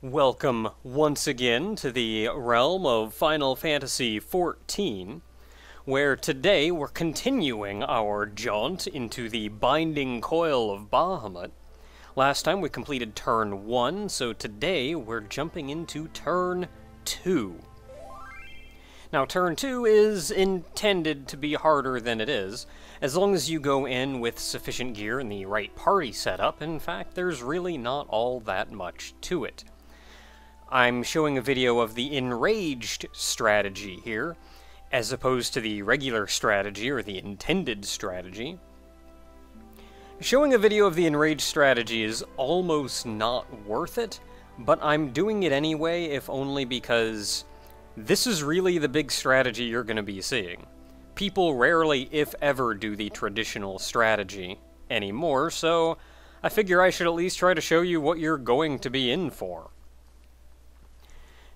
Welcome once again to the realm of Final Fantasy XIV, where today we're continuing our jaunt into the Binding Coil of Bahamut. Last time we completed turn 1, so today we're jumping into turn 2. Now, turn 2 is intended to be harder than it is, as long as you go in with sufficient gear and the right party setup. In fact, there's really not all that much to it. I'm showing a video of the enraged strategy here, as opposed to the regular strategy or the intended strategy. Showing a video of the enraged strategy is almost not worth it, but I'm doing it anyway, if only because this is really the big strategy you're going to be seeing. People rarely, if ever, do the traditional strategy anymore, so I figure I should at least try to show you what you're going to be in for.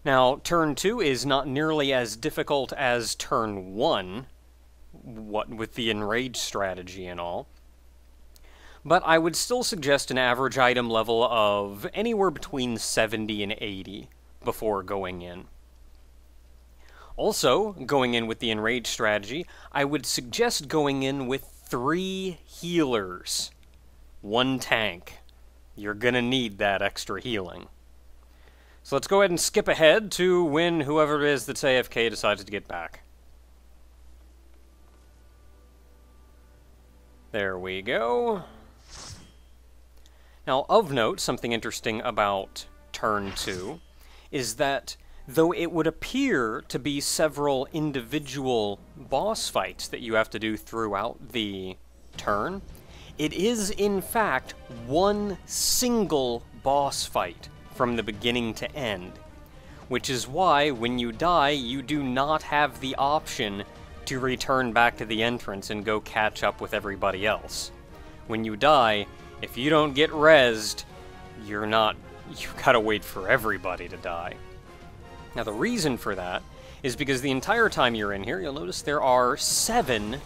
Now, turn 2 is not nearly as difficult as turn 1, what with the enrage strategy and all. But I would still suggest an average item level of anywhere between 70 and 80 before going in. Also, going in with the enrage strategy, I would suggest going in with three healers. One tank. You're gonna need that extra healing. So let's go ahead and skip ahead to when whoever it is that's AFK decides to get back. There we go. Now, of note, something interesting about turn 2 is that though it would appear to be several individual boss fights that you have to do throughout the turn, it is in fact one single boss fight from the beginning to end. Which is why, when you die, you do not have the option to return back to the entrance and go catch up with everybody else. When you die, if you don't get rezzed, you're not. You gotta wait for everybody to die. Now, the reason for that is because the entire time you're in here, you'll notice there are seven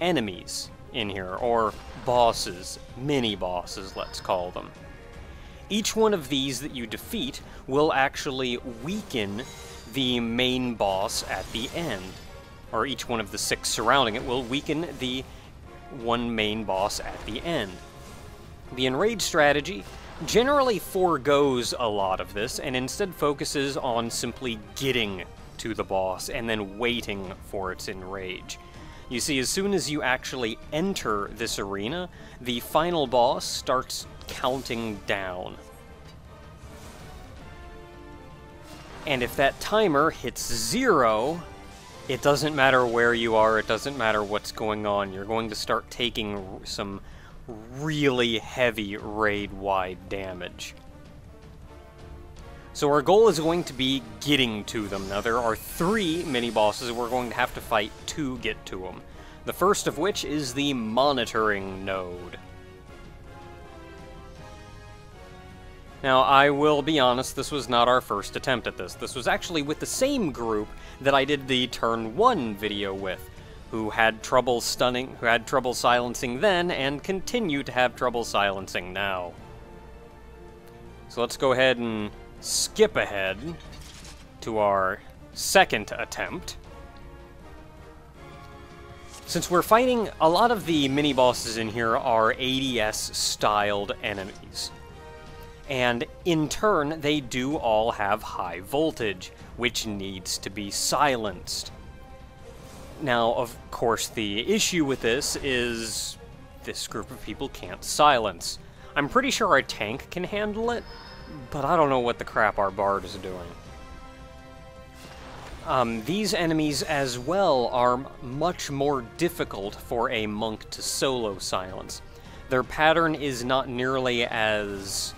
enemies in here, or bosses, mini bosses, let's call them. Each one of these that you defeat will actually weaken the main boss at the end. Or each one of the six surrounding it will weaken the one main boss at the end. The Enrage strategy generally foregoes a lot of this and instead focuses on simply getting to the boss and then waiting for its enrage. You see, as soon as you actually enter this arena, the final boss starts counting down. And if that timer hits zero, it doesn't matter where you are, it doesn't matter what's going on, you're going to start taking some really heavy raid-wide damage. So our goal is going to be getting to them. Now there are three mini-bosses we're going to have to fight to get to them. The first of which is the monitoring node. Now, I will be honest, this was not our first attempt at this. This was actually with the same group that I did the Turn 1 video with, who had trouble stunning, who had trouble silencing then, and continue to have trouble silencing now. So let's go ahead and skip ahead to our second attempt. Since we're fighting, a lot of the mini-bosses in here are ADS-styled enemies and in turn, they do all have high voltage, which needs to be silenced. Now, of course, the issue with this is this group of people can't silence. I'm pretty sure our tank can handle it, but I don't know what the crap our bard is doing. Um, these enemies as well are much more difficult for a monk to solo silence. Their pattern is not nearly as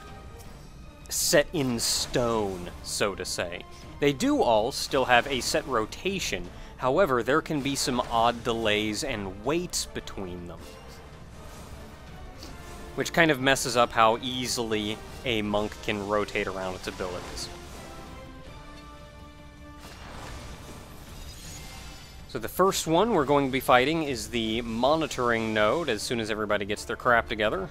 set in stone, so to say. They do all still have a set rotation, however, there can be some odd delays and waits between them. Which kind of messes up how easily a monk can rotate around its abilities. So the first one we're going to be fighting is the monitoring node as soon as everybody gets their crap together.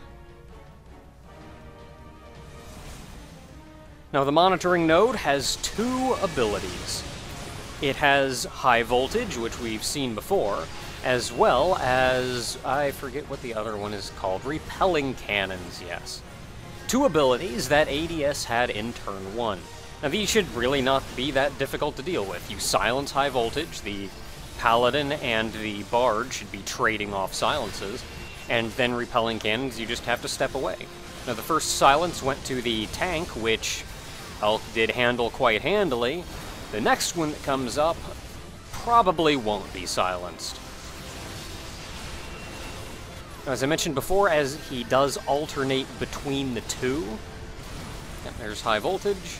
Now, the monitoring node has two abilities. It has high voltage, which we've seen before, as well as, I forget what the other one is called, repelling cannons, yes. Two abilities that ADS had in turn 1. Now these should really not be that difficult to deal with. You silence high voltage, the paladin and the bard should be trading off silences, and then repelling cannons, you just have to step away. Now the first silence went to the tank, which Elk did handle quite handily. The next one that comes up probably won't be silenced. As I mentioned before, as he does alternate between the two, there's high voltage.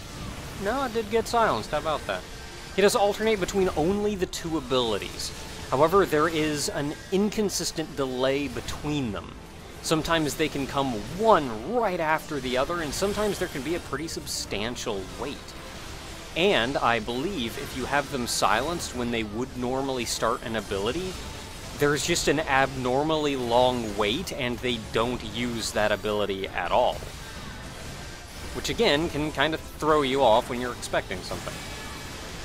No, it did get silenced. How about that? He does alternate between only the two abilities. However, there is an inconsistent delay between them. Sometimes they can come one right after the other, and sometimes there can be a pretty substantial wait. And I believe if you have them silenced when they would normally start an ability, there's just an abnormally long wait and they don't use that ability at all. Which again can kind of throw you off when you're expecting something.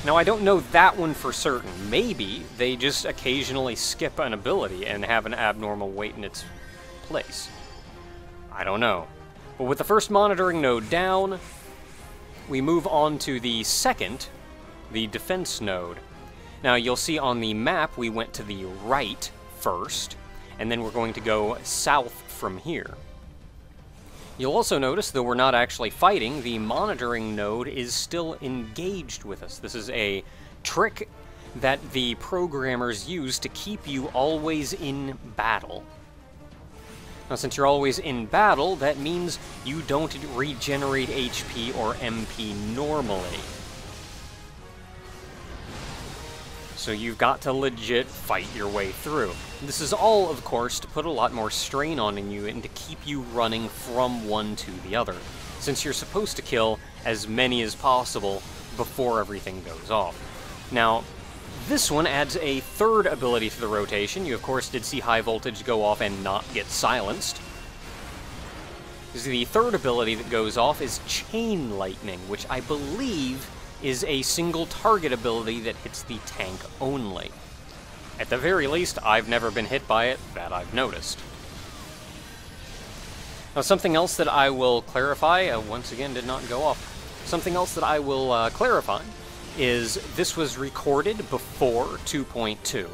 Now I don't know that one for certain. Maybe they just occasionally skip an ability and have an abnormal wait in its place. I don't know. But with the first monitoring node down, we move on to the second, the defense node. Now you'll see on the map we went to the right first, and then we're going to go south from here. You'll also notice, though we're not actually fighting, the monitoring node is still engaged with us. This is a trick that the programmers use to keep you always in battle. Now, since you're always in battle, that means you don't regenerate HP or MP normally. So you've got to legit fight your way through. This is all, of course, to put a lot more strain on you and to keep you running from one to the other, since you're supposed to kill as many as possible before everything goes off. Now, this one adds a third ability to the rotation. You, of course, did see High Voltage go off and not get silenced. The third ability that goes off is Chain Lightning, which I believe is a single target ability that hits the tank only. At the very least, I've never been hit by it, that I've noticed. Now, something else that I will clarify, uh, once again did not go off. Something else that I will uh, clarify is this was recorded before 2.2.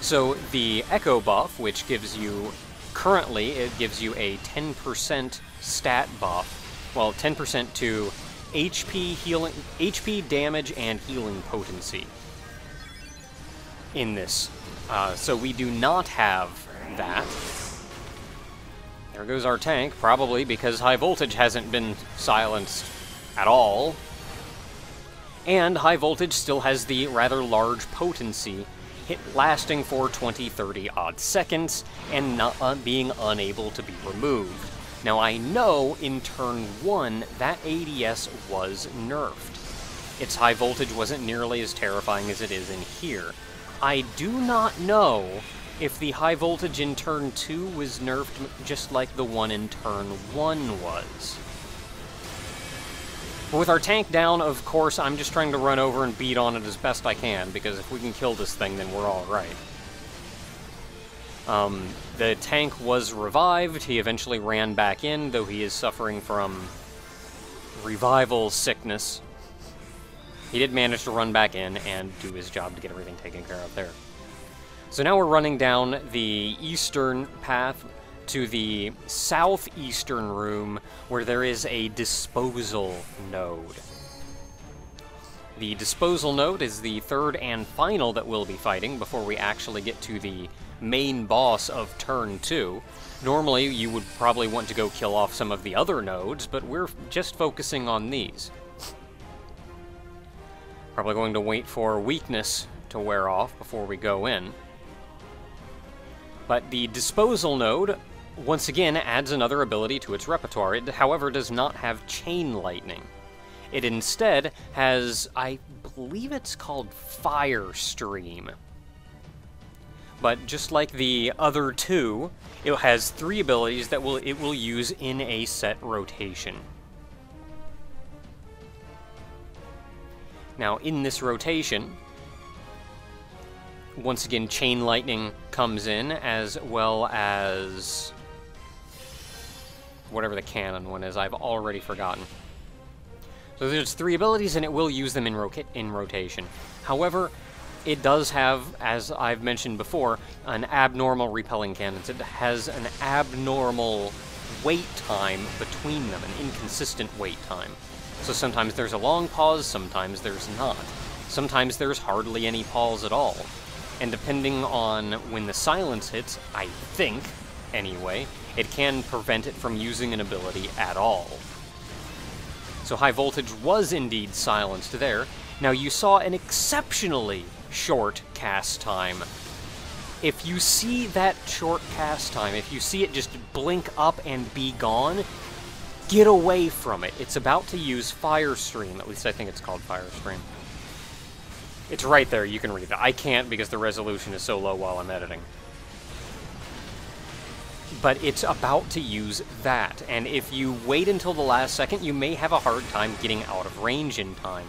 So the Echo buff, which gives you, currently, it gives you a 10% stat buff, well, 10% to HP healing, HP damage and healing potency in this. Uh, so we do not have that. There goes our tank, probably because high voltage hasn't been silenced at all. And high voltage still has the rather large potency, hit lasting for 20, 30 odd seconds, and not uh, being unable to be removed. Now I know in turn 1 that ADS was nerfed. Its high voltage wasn't nearly as terrifying as it is in here. I do not know if the high voltage in turn 2 was nerfed just like the one in turn 1 was. But with our tank down, of course, I'm just trying to run over and beat on it as best I can, because if we can kill this thing, then we're alright. Um, the tank was revived. He eventually ran back in, though he is suffering from revival sickness. He did manage to run back in and do his job to get everything taken care of there. So now we're running down the eastern path to the southeastern room where there is a disposal node. The disposal node is the third and final that we'll be fighting before we actually get to the main boss of turn 2. Normally, you would probably want to go kill off some of the other nodes, but we're just focusing on these. Probably going to wait for weakness to wear off before we go in. But the disposal node, once again, adds another ability to its repertoire. It, however, does not have chain lightning. It instead has, I believe it's called Fire Stream. But just like the other two, it has three abilities that will it will use in a set rotation. Now, in this rotation, once again, Chain Lightning comes in, as well as whatever the cannon one is. I've already forgotten. So there's three abilities, and it will use them in, ro in rotation. However, it does have, as I've mentioned before, an abnormal repelling cannons. It has an abnormal wait time between them, an inconsistent wait time. So sometimes there's a long pause, sometimes there's not. Sometimes there's hardly any pause at all. And depending on when the silence hits, I think, anyway, it can prevent it from using an ability at all. So high voltage was indeed silenced there. Now you saw an exceptionally short cast time. If you see that short cast time, if you see it just blink up and be gone, get away from it. It's about to use Fire Stream. At least I think it's called Fire Stream. It's right there. You can read it. I can't because the resolution is so low while I'm editing but it's about to use that. And if you wait until the last second, you may have a hard time getting out of range in time.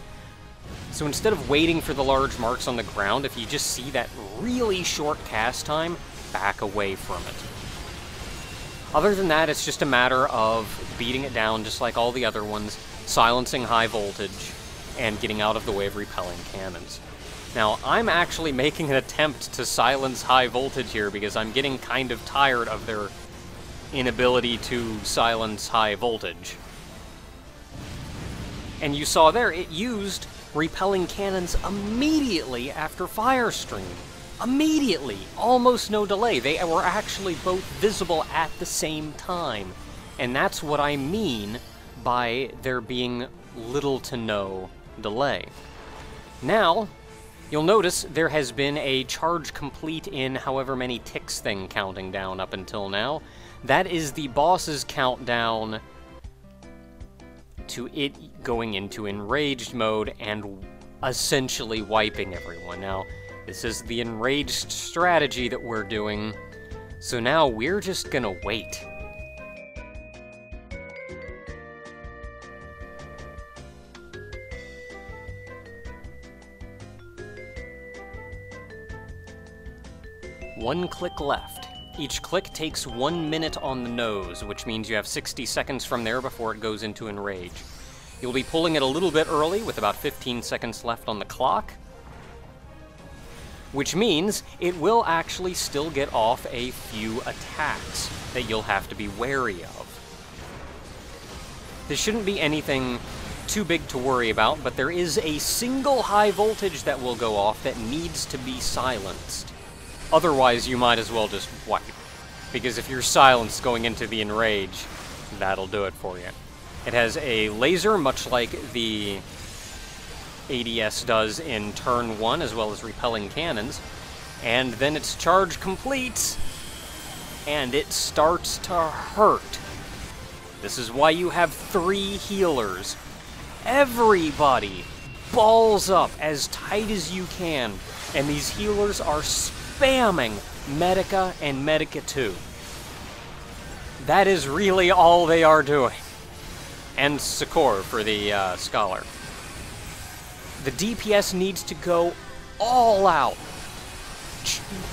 So instead of waiting for the large marks on the ground, if you just see that really short cast time, back away from it. Other than that, it's just a matter of beating it down just like all the other ones, silencing high voltage, and getting out of the way of repelling cannons. Now, I'm actually making an attempt to silence high voltage here because I'm getting kind of tired of their inability to silence high voltage. And you saw there, it used repelling cannons immediately after Firestream. Immediately! Almost no delay. They were actually both visible at the same time. And that's what I mean by there being little to no delay. Now, you'll notice there has been a charge complete in however many ticks thing counting down up until now, that is the boss's countdown to it going into enraged mode and essentially wiping everyone. Now, this is the enraged strategy that we're doing, so now we're just gonna wait. One click left. Each click takes one minute on the nose, which means you have 60 seconds from there before it goes into Enrage. You'll be pulling it a little bit early, with about 15 seconds left on the clock, which means it will actually still get off a few attacks that you'll have to be wary of. This shouldn't be anything too big to worry about, but there is a single high voltage that will go off that needs to be silenced. Otherwise, you might as well just wipe. Because if you're silenced going into the Enrage, that'll do it for you. It has a laser, much like the ADS does in turn 1, as well as repelling cannons. And then it's charge complete, and it starts to hurt. This is why you have three healers. Everybody balls up as tight as you can, and these healers are spamming Medica and Medica 2. That is really all they are doing. And Succor for the uh, Scholar. The DPS needs to go all out.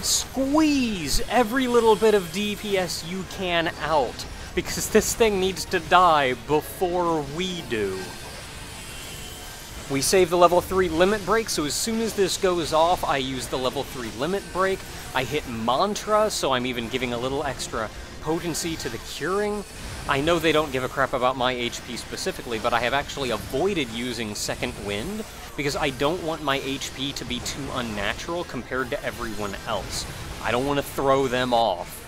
Squeeze every little bit of DPS you can out. Because this thing needs to die before we do. We save the level 3 limit break, so as soon as this goes off, I use the level 3 limit break. I hit Mantra, so I'm even giving a little extra potency to the curing. I know they don't give a crap about my HP specifically, but I have actually avoided using Second Wind, because I don't want my HP to be too unnatural compared to everyone else. I don't want to throw them off.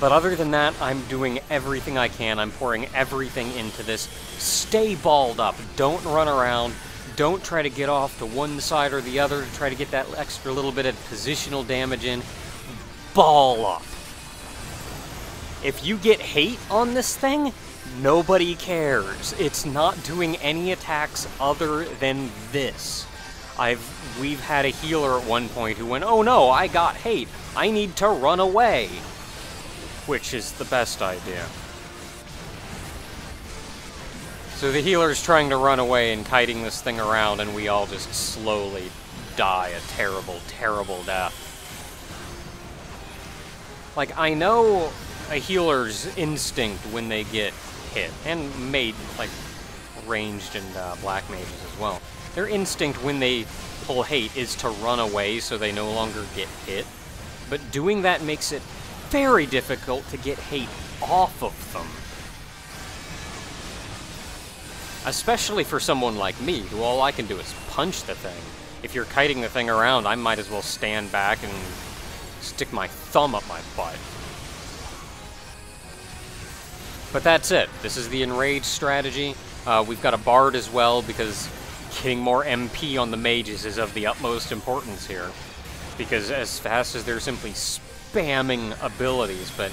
But other than that, I'm doing everything I can. I'm pouring everything into this. Stay balled up. Don't run around. Don't try to get off to one side or the other to try to get that extra little bit of positional damage in. Ball up. If you get hate on this thing, nobody cares. It's not doing any attacks other than this. I've we've had a healer at one point who went, "Oh no, I got hate. I need to run away." which is the best idea. So the healer's trying to run away and kiting this thing around, and we all just slowly die a terrible, terrible death. Like, I know a healer's instinct when they get hit, and made, like, ranged and uh, black mages as well. Their instinct when they pull hate is to run away so they no longer get hit, but doing that makes it very difficult to get hate off of them. Especially for someone like me, who all I can do is punch the thing. If you're kiting the thing around, I might as well stand back and stick my thumb up my butt. But that's it. This is the Enrage strategy. Uh, we've got a Bard as well, because getting more MP on the mages is of the utmost importance here. Because as fast as they're simply spamming abilities, but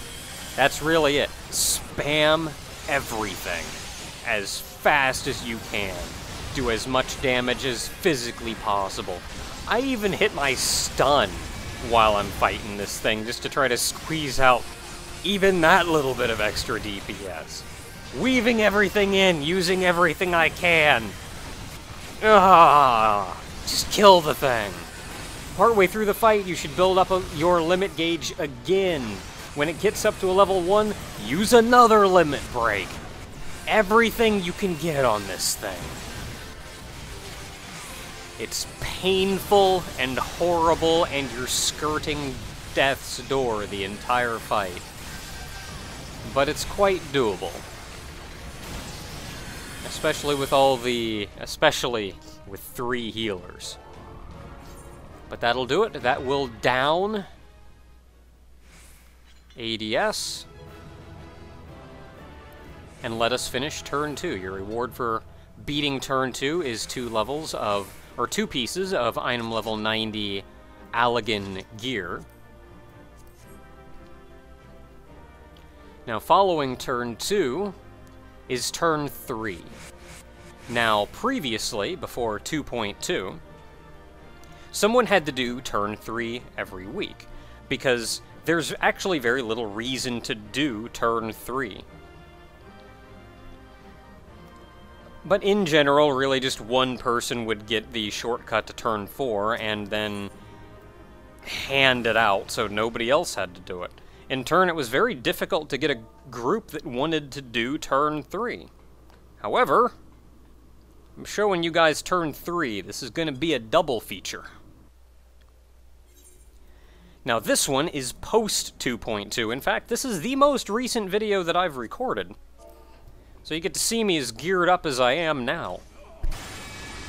that's really it. Spam everything as fast as you can. Do as much damage as physically possible. I even hit my stun while I'm fighting this thing just to try to squeeze out even that little bit of extra DPS. Weaving everything in, using everything I can. Ah, just kill the thing. Partway through the fight, you should build up a, your limit gauge again. When it gets up to a level 1, use another limit break. Everything you can get on this thing. It's painful and horrible, and you're skirting death's door the entire fight. But it's quite doable. Especially with all the... especially with three healers. But that'll do it. That will down ADS. And let us finish turn two. Your reward for beating turn two is two levels of, or two pieces of item level 90 Allagan gear. Now, following turn two is turn three. Now, previously, before 2.2, someone had to do turn three every week because there's actually very little reason to do turn 3. But in general, really just one person would get the shortcut to turn 4 and then hand it out so nobody else had to do it. In turn, it was very difficult to get a group that wanted to do turn 3. However, I'm showing you guys turn 3. This is going to be a double feature. Now this one is post 2.2. In fact, this is the most recent video that I've recorded. So you get to see me as geared up as I am now.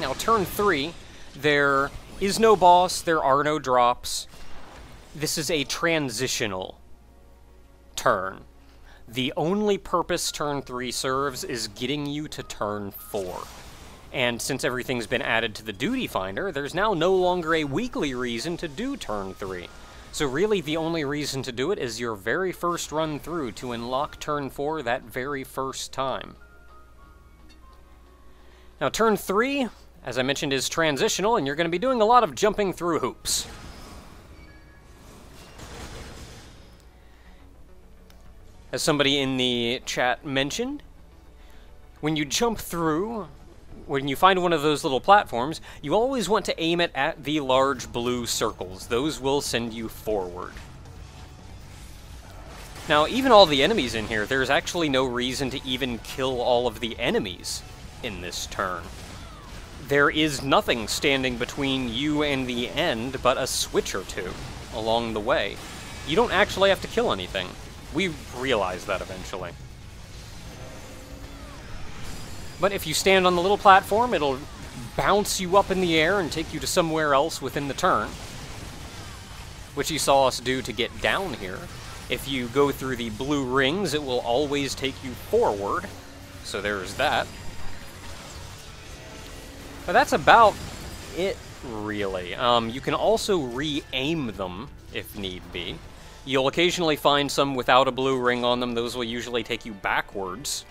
Now turn 3, there is no boss, there are no drops. This is a transitional turn. The only purpose turn 3 serves is getting you to turn 4. And since everything's been added to the Duty Finder, there's now no longer a weekly reason to do turn 3. So really the only reason to do it is your very first run through to unlock turn 4 that very first time. Now turn 3, as I mentioned, is transitional, and you're going to be doing a lot of jumping through hoops. As somebody in the chat mentioned, when you jump through, when you find one of those little platforms, you always want to aim it at the large blue circles. Those will send you forward. Now, even all the enemies in here, there's actually no reason to even kill all of the enemies in this turn. There is nothing standing between you and the end but a switch or two along the way. You don't actually have to kill anything. We realize that eventually. But if you stand on the little platform, it'll bounce you up in the air and take you to somewhere else within the turn. Which you saw us do to get down here. If you go through the blue rings, it will always take you forward. So there's that. But that's about it, really. Um, you can also re-aim them, if need be. You'll occasionally find some without a blue ring on them. Those will usually take you backwards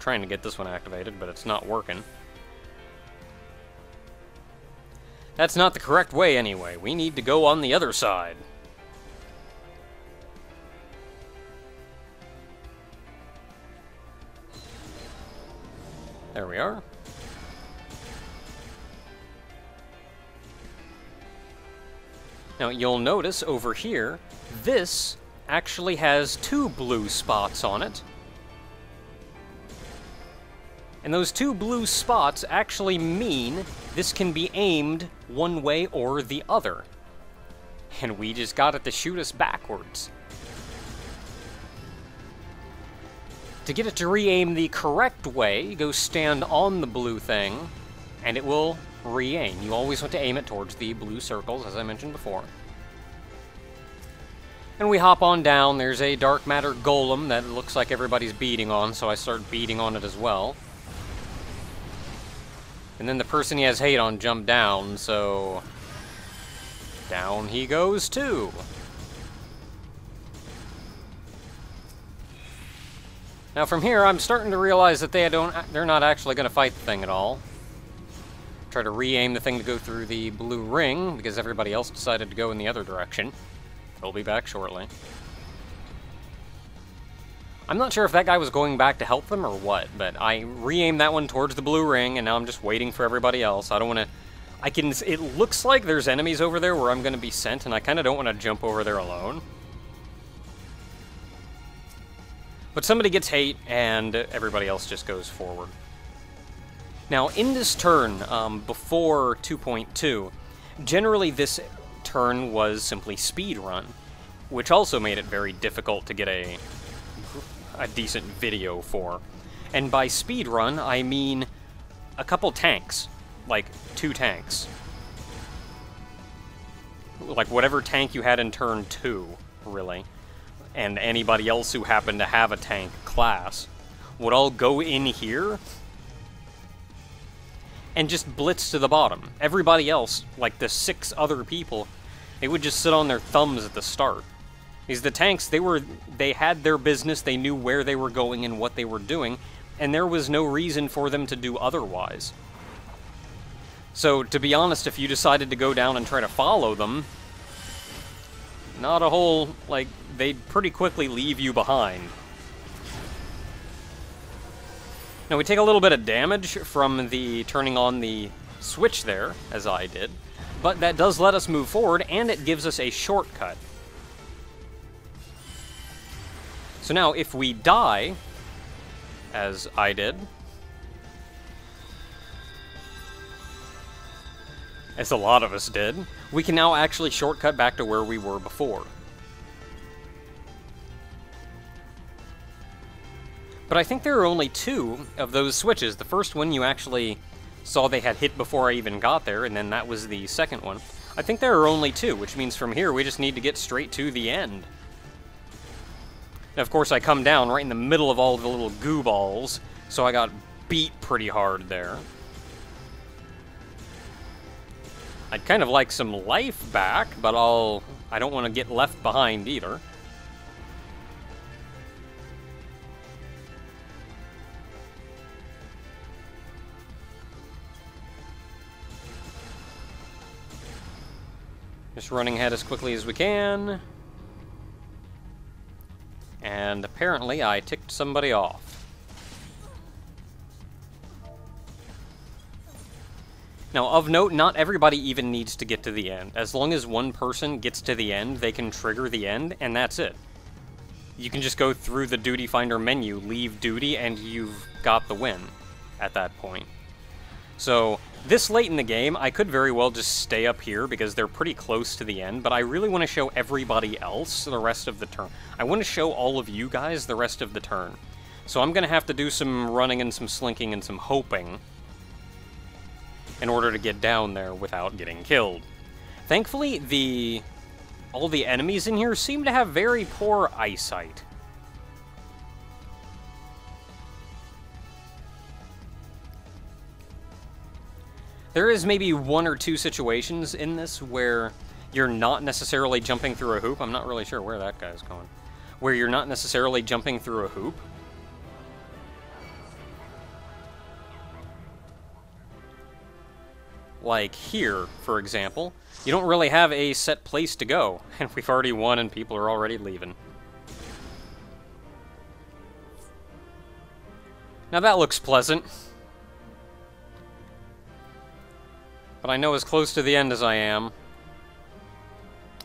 trying to get this one activated, but it's not working. That's not the correct way anyway. We need to go on the other side. There we are. Now you'll notice over here, this actually has two blue spots on it. And those two blue spots actually mean this can be aimed one way or the other. And we just got it to shoot us backwards. To get it to re-aim the correct way, go stand on the blue thing, and it will re-aim. You always want to aim it towards the blue circles, as I mentioned before. And we hop on down. There's a dark matter golem that looks like everybody's beating on, so I start beating on it as well. And then the person he has hate on jumped down, so... Down he goes too. Now from here, I'm starting to realize that they don't, they're not actually going to fight the thing at all. Try to re-aim the thing to go through the blue ring, because everybody else decided to go in the other direction. They'll be back shortly. I'm not sure if that guy was going back to help them or what, but I re-aimed that one towards the blue ring, and now I'm just waiting for everybody else. I don't want to... I can... It looks like there's enemies over there where I'm going to be sent, and I kind of don't want to jump over there alone. But somebody gets hate, and everybody else just goes forward. Now, in this turn, um, before 2.2, generally this turn was simply speed run, which also made it very difficult to get a, a decent video for. And by speed run, I mean a couple tanks, like two tanks. Like whatever tank you had in turn two, really and anybody else who happened to have a tank class would all go in here and just blitz to the bottom. Everybody else, like the six other people, they would just sit on their thumbs at the start. Because the tanks, they were they had their business, they knew where they were going and what they were doing, and there was no reason for them to do otherwise. So, to be honest, if you decided to go down and try to follow them, not a whole, like, they'd pretty quickly leave you behind. Now, we take a little bit of damage from the turning on the switch there, as I did, but that does let us move forward, and it gives us a shortcut. So now, if we die, as I did, as a lot of us did, we can now actually shortcut back to where we were before. But I think there are only two of those switches. The first one you actually saw they had hit before I even got there, and then that was the second one. I think there are only two, which means from here we just need to get straight to the end. And of course I come down right in the middle of all the little goo balls, so I got beat pretty hard there. I'd kind of like some life back, but I'll... I don't want to get left behind either. Just running ahead as quickly as we can. And apparently I ticked somebody off. Now, of note, not everybody even needs to get to the end. As long as one person gets to the end, they can trigger the end, and that's it. You can just go through the Duty Finder menu, leave duty, and you've got the win at that point. So, this late in the game, I could very well just stay up here because they're pretty close to the end, but I really want to show everybody else the rest of the turn. I want to show all of you guys the rest of the turn. So I'm going to have to do some running and some slinking and some hoping in order to get down there without getting killed. Thankfully, the all the enemies in here seem to have very poor eyesight. There is maybe one or two situations in this where you're not necessarily jumping through a hoop. I'm not really sure where that guy's going. Where you're not necessarily jumping through a hoop, Like here, for example, you don't really have a set place to go, and we've already won and people are already leaving. Now that looks pleasant. But I know as close to the end as I am.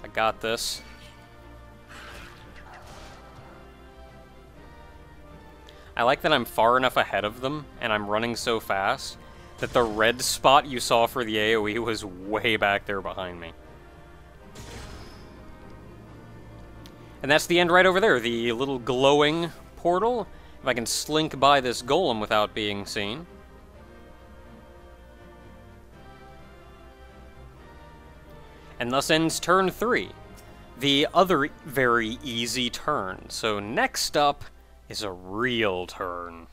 I got this. I like that I'm far enough ahead of them, and I'm running so fast, that the red spot you saw for the AoE was way back there behind me. And that's the end right over there, the little glowing portal. If I can slink by this golem without being seen. And thus ends turn three. The other very easy turn. So next up is a real turn.